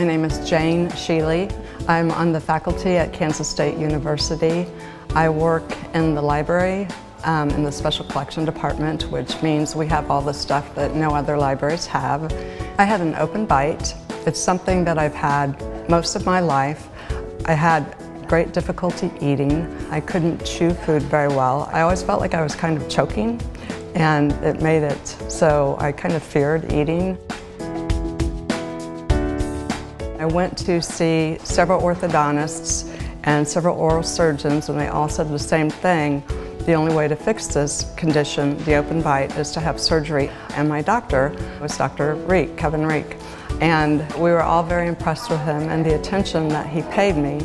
Jane Sheely. I'm on the faculty at Kansas State University. I work in the library um, in the Special Collection Department, which means we have all the stuff that no other libraries have. I had an open bite. It's something that I've had most of my life. I had great difficulty eating. I couldn't chew food very well. I always felt like I was kind of choking and it made it so I kind of feared eating. I went to see several orthodontists and several oral surgeons and they all said the same thing. The only way to fix this condition, the open bite, is to have surgery. And my doctor was Dr. Reek, Kevin Reek. And we were all very impressed with him and the attention that he paid me.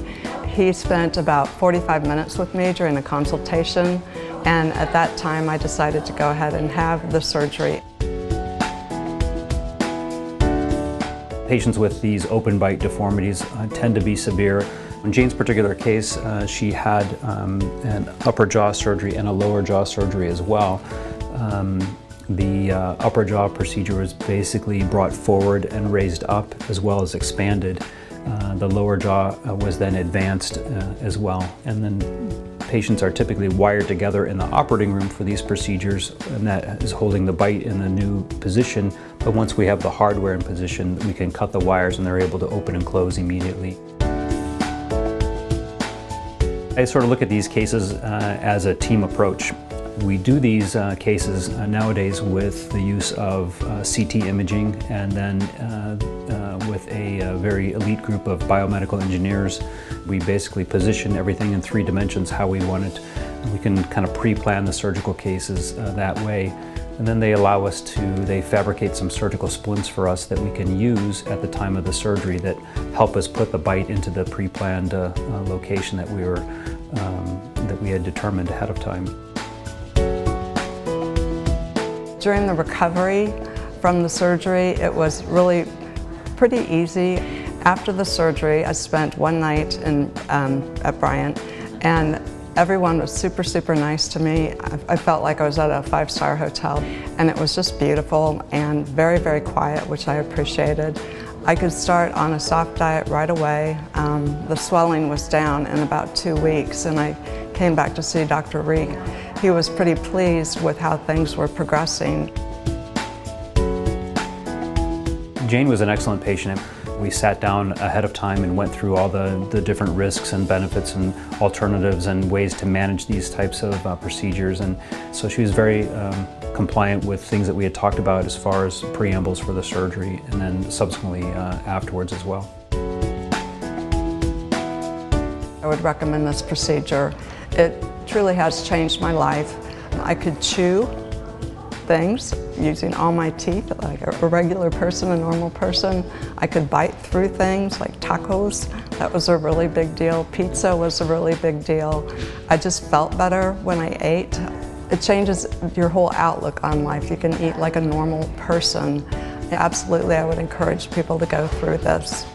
He spent about 45 minutes with me during a consultation and at that time I decided to go ahead and have the surgery. Patients with these open bite deformities uh, tend to be severe. In Jane's particular case, uh, she had um, an upper jaw surgery and a lower jaw surgery as well. Um, the uh, upper jaw procedure was basically brought forward and raised up as well as expanded. Uh, the lower jaw uh, was then advanced uh, as well. And then patients are typically wired together in the operating room for these procedures, and that is holding the bite in the new position. But once we have the hardware in position, we can cut the wires and they're able to open and close immediately. I sort of look at these cases uh, as a team approach. We do these uh, cases uh, nowadays with the use of uh, CT imaging and then uh, uh, with a, a, very elite group of biomedical engineers. We basically position everything in three dimensions how we want it. We can kind of pre-plan the surgical cases that way. And then they allow us to, they fabricate some surgical splints for us that we can use at the time of the surgery that help us put the bite into the pre-planned location that we were, um, that we had determined ahead of time. During the recovery from the surgery, it was really pretty easy. After the surgery, I spent one night in, um, at Bryant and everyone was super, super nice to me. I, felt like I was at a five-star hotel and it was just beautiful and very, very quiet, which I appreciated. I could start on a soft diet right away. Um, the swelling was down in about two weeks and I came back to see Dr. Reek. He was pretty pleased with how things were progressing. Jane was an excellent patient. We sat down ahead of time and went through all the, the different risks and benefits and alternatives and ways to manage these types of uh, procedures. And so she was very um, compliant with things that we had talked about as far as preambles for the surgery and then subsequently uh, afterwards as well. I would recommend this procedure. It truly has changed my life. I could chew things using all my teeth like a regular person, a normal person. I could bite through things like tacos. That was a really big deal. Pizza was a really big deal. I just felt better when I ate. It changes your whole outlook on life. You can eat like a normal person. Absolutely, I would encourage people to go through this.